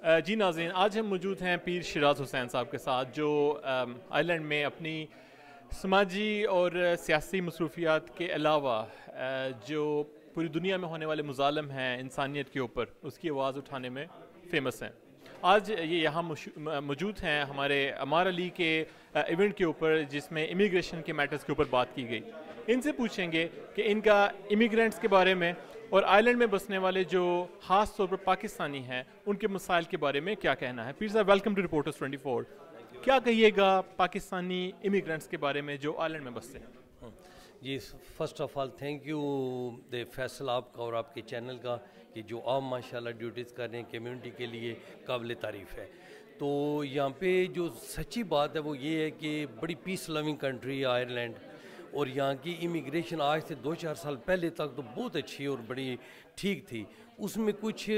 جی ناظرین، آج ہم موجود ہیں پیر شراز حسین صاحب کے ساتھ، جو آئی لینڈ میں اپنی سماجی اور سیاسی مصروفیات کے علاوہ جو پوری دنیا میں ہونے والے مظالم ہیں انسانیت کے اوپر، اس کی آواز اٹھانے میں فیمس ہیں۔ آج یہ یہاں موجود ہیں ہمارے امار علی کے ایونٹ کے اوپر، جس میں امیگریشن کے میٹرز کے اوپر بات کی گئی۔ ان سے پوچھیں گے کہ ان کا امیگرینٹس کے بارے میں اور آئی لینڈ میں بسنے والے جو خاص طور پر پاکستانی ہیں، ان کے مسائل کے بارے میں کیا کہنا ہے؟ پیر صاحب welcome to reporters twenty four کیا کہیے گا پاکستانی امیگرینٹس کے بارے میں جو آئی لینڈ میں بستے ہیں؟ ہاں، جی first of all thank you دے فیصل آپ کا اور آپ کے چینل کا، کہ جو آپ ماشاء اللہ ڈیوٹیز کر رہے ہیں کمیونٹی کے لیے قابل تعریف ہے۔ تو یہاں پہ جو سچی بات ہے، وہ یہ ہے کہ بڑی پیس لوننگ کنٹری ہے آئرلینڈ۔ اور یہاں کی امیگریشن آج سے دو چار سال پہلے تک تو بہت اچھی اور بڑی ٹھیک تھی۔ اس میں کچھ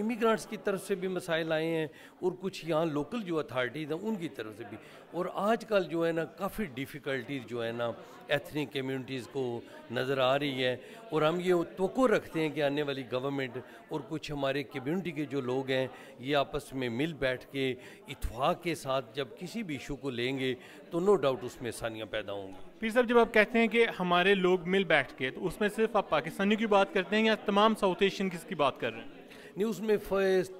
امیگرانٹس کی طرف سے بھی مسائل آئے ہیں اور کچھ یہاں لوکل جو اتھارٹیز ہیں ان کی طرف سے بھی۔ اور آج کل جو ہے نا کافی ڈیفیکلٹیز جو ہے نا ایتھنک کمیونٹیز کو نظر آ رہی ہے۔ اور ہم یہ توقع رکھتے ہیں کہ آنے والی گورنمنٹ اور کچھ ہمارے کمیونٹی کے جو لوگ ہیں یہ آپس میں مل بیٹھ کے اتفاق کے ساتھ جب کسی بھی ایشو کو لیں گے تو نو ڈاؤٹ اس میں آسانیاں پیدا ہوں گی۔ پھر صاحب، جب آپ کہتے ہیں کہ ہمارے لوگ مل بیٹھ کے تو اس میں صرف آپ پاکستانی کی بات کرتے ہیں یا تمام ساؤتھ ایشین کس کی بات کر رہے ہیں؟ نہیں اس میں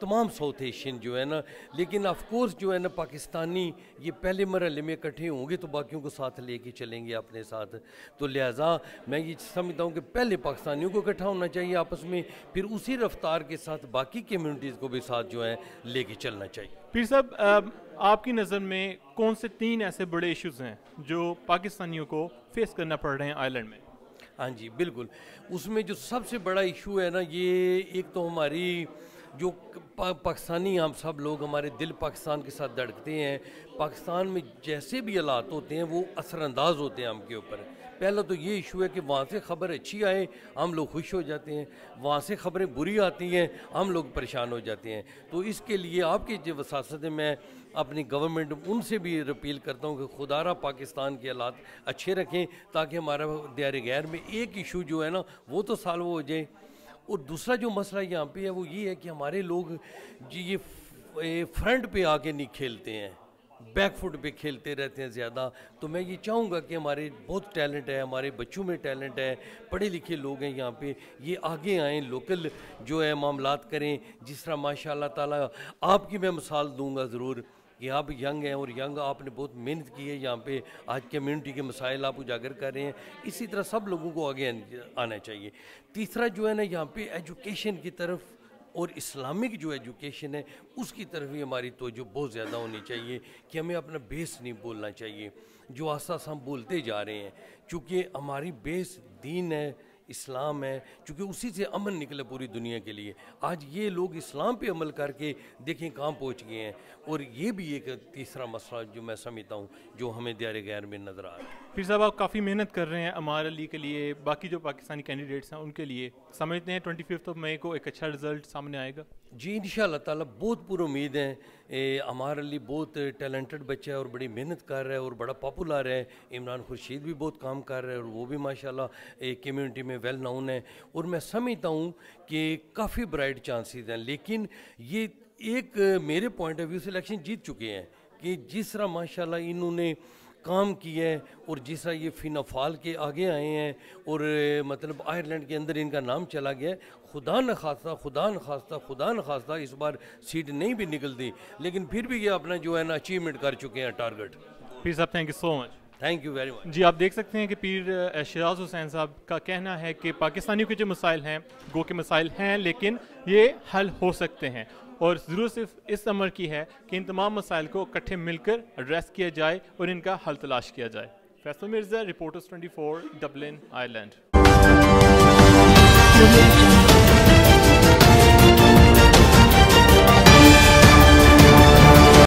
تمام ساؤتھ ایشین جو ہے نا، لیکن آف کورس جو ہے نا، پاکستانی یہ پہلے مرحلے میں اکٹھے ہوں گے تو باقیوں کو ساتھ لے کے چلیں گے اپنے ساتھ۔ تو لہٰذا میں یہ سمجھتا ہوں کہ پہلے پاکستانیوں کو اکٹھا ہونا چاہیے آپس میں، پھر اسی رفتار کے ساتھ باقی کمیونٹیز کو بھی ساتھ جو ہے لے کے چلنا چاہیے۔ پھر صاحب آپ کی نظر میں کون سے تین ایسے بڑے ایشوز ہیں جو پاکستانیوں کو فیس کرنا پڑ رہے ہیں آئیلینڈ میں؟ ہاں جی بالکل۔ اس میں جو سب سے بڑا ایشو ہے نا، یہ ایک تو ہماری جو پاکستانی ہم سب لوگ ہمارے دل پاکستان کے ساتھ دھڑکتے ہیں، پاکستان میں جیسے بھی حالات ہوتے ہیں، وہ اثر انداز ہوتے ہیں ہم کے اوپر۔ پہلا تو یہ ایشو ہے کہ وہاں سے خبر اچھی آئے ہم لوگ خوش ہو جاتے ہیں۔ وہاں سے خبریں بری آتی ہیں، ہم لوگ پریشان ہو جاتے ہیں۔ تو اس کے لیے آپ کی جو وساست ہے میں اپنی گورنمنٹ ان سے بھی رپیل کرتا ہوں کہ خدا را پاکستان کے حالات اچھے رکھیں تاکہ ہمارا دیار غیر میں ایک ایشو جو ہے نا، وہ تو سالو ہو جائے۔ اور دوسرا جو مسئلہ یہاں پہ ہے وہ یہ ہے کہ ہمارے لوگ جی یہ فرنٹ پہ آ کے نہیں کھیلتے ہیں، بیک فٹ پہ کھیلتے رہتے ہیں زیادہ۔ تو میں یہ چاہوں گا کہ ہمارے بہت ٹیلنٹ ہے ہمارے بچوں میں ٹیلنٹ ہے پڑھے لکھے لوگ ہیں یہاں پہ۔ یہ آگے آئیں، لوکل جو ہے معاملات کریں۔ جس طرح ماشاء اللہ تعالیٰ آپ کی میں مثال دوں گا ضرور۔ کہ آپ ینگ ہیں اور ینگ آپ نے بہت محنت کی ہے یہاں پہ، آج کمیونٹی کے مسائل آپ اجاگر کر رہے ہیں۔ اسی طرح سب لوگوں کو آگے آنا چاہیے۔ تیسرا جو ہے نا، یہاں پہ ایجوکیشن کی طرف اور اسلامک جو ایجوکیشن ہے، اس کی طرف بھی ہماری توجہ بہت زیادہ ہونی چاہیے کہ ہمیں اپنا بیس نہیں بولنا چاہیے۔ جو آسا ہم بولتے جا رہے ہیں، چونکہ ہماری بیس دین ہے۔ اسلام ہے، چونکہ اسی سے امن نکلے پوری دنیا کے لیے۔ آج یہ لوگ اسلام پہ عمل کر کے دیکھیں کہاں پہنچ گئے ہیں۔ اور یہ بھی ایک تیسرا مسئلہ جو میں سمجھتا ہوں، جو ہمیں دیار غیر میں نظر آ رہا ہے۔ پھر صاحب، آپ کافی محنت کر رہے ہیں امار علی کے لیے، باقی جو پاکستانی کینڈیڈیٹس ہیں ان کے لیے۔ سمجھتے ہیں ٹوئنٹی ففتھ آف مئی کو ایک اچھا رزلٹ سامنے آئے گا۔ جی ان شاء اللہ تعالیٰ بہت پر امید ہیں۔ امار علی بہت ٹیلنٹڈ بچہ ہے اور بڑی محنت کر رہا ہے اور بڑا پاپولر ہے۔ عمران خورشید بھی بہت کام کر رہا ہے اور وہ بھی ماشاء اللہ ایک کمیونٹی میں ویل ناؤن ہے۔ اور میں سمجھتا ہوں کہ کافی برائٹ چانسز ہیں، لیکن یہ ایک میرے پوائنٹ آف ویو سے الیکشن جیت چکے ہیں کہ جس طرح ماشاء اللہ انہوں نے کام کیا ہے اور جس طرح یہ فی نفال کے آگے آئے ہیں اور مطلب آئرلینڈ کے اندر ان کا نام چلا گیا ہے خدا نخواستہ خدا نخواستہ خدا نخواستہ اس بار سیٹ نہیں بھی نکلتی لیکن پھر بھی یہ اپنا جو ہے نا اچیومنٹ کر چکے ہیں ٹارگٹ پیر صاحب thank you so much thank you very much جی آپ دیکھ سکتے ہیں کہ پیر شراز حسین صاحب کا کہنا ہے کہ پاکستانیوں کے جو مسائل ہیں گو کے مسائل ہیں لیکن یہ حل ہو سکتے ہیں۔ اور ضرور صرف اس عمر کی ہے کہ ان تمام مسائل کو اکٹھے مل کر ایڈریس کیا جائے اور ان کا حل تلاش کیا جائے۔ Faisal Mirza reporters 24 Dublin Ireland